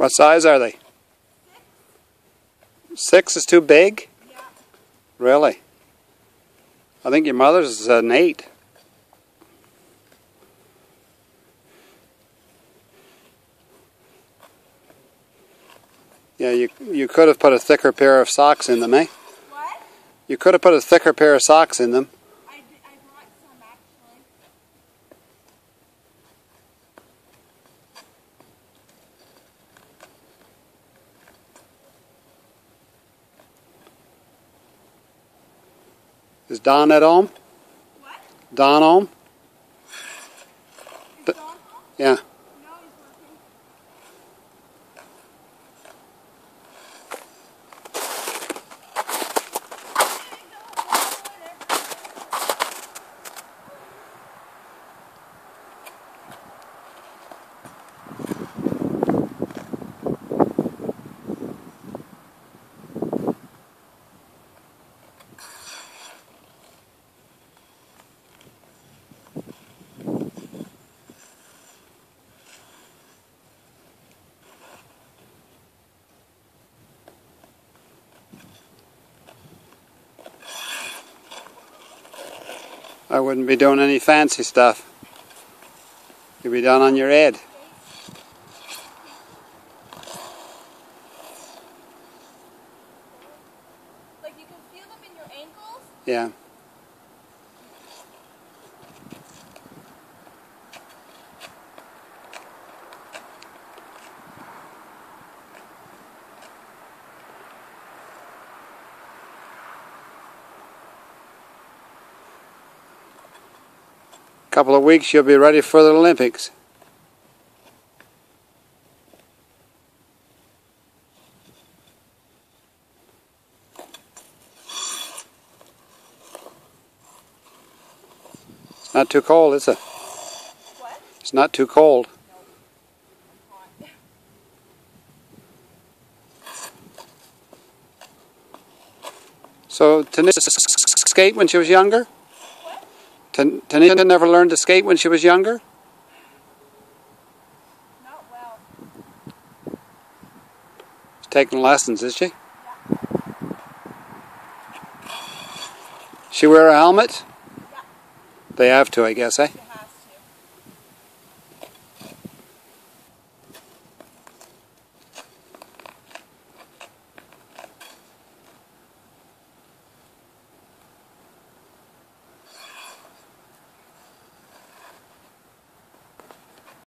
What size are they? Six is too big? Yeah. Really? I think your mother's is an eight. Yeah, you you could have put a thicker pair of socks in them, eh? What? You could have put a thicker pair of socks in them. Is Don at home? What? Don home? Is Th- home? Yeah. I wouldn't be doing any fancy stuff. You'd be down on your head. Like you can feel them in your ankles. Yeah. Couple of weeks, you'll be ready for the Olympics. It's not too cold, is it? What? It's not too cold. So Tanisha skate when she was younger? Tan- Tanisha never learned to skate when she was younger? Not well. She's taking lessons, is she? She wear a helmet? Yeah. They have to, I guess, eh? Yeah.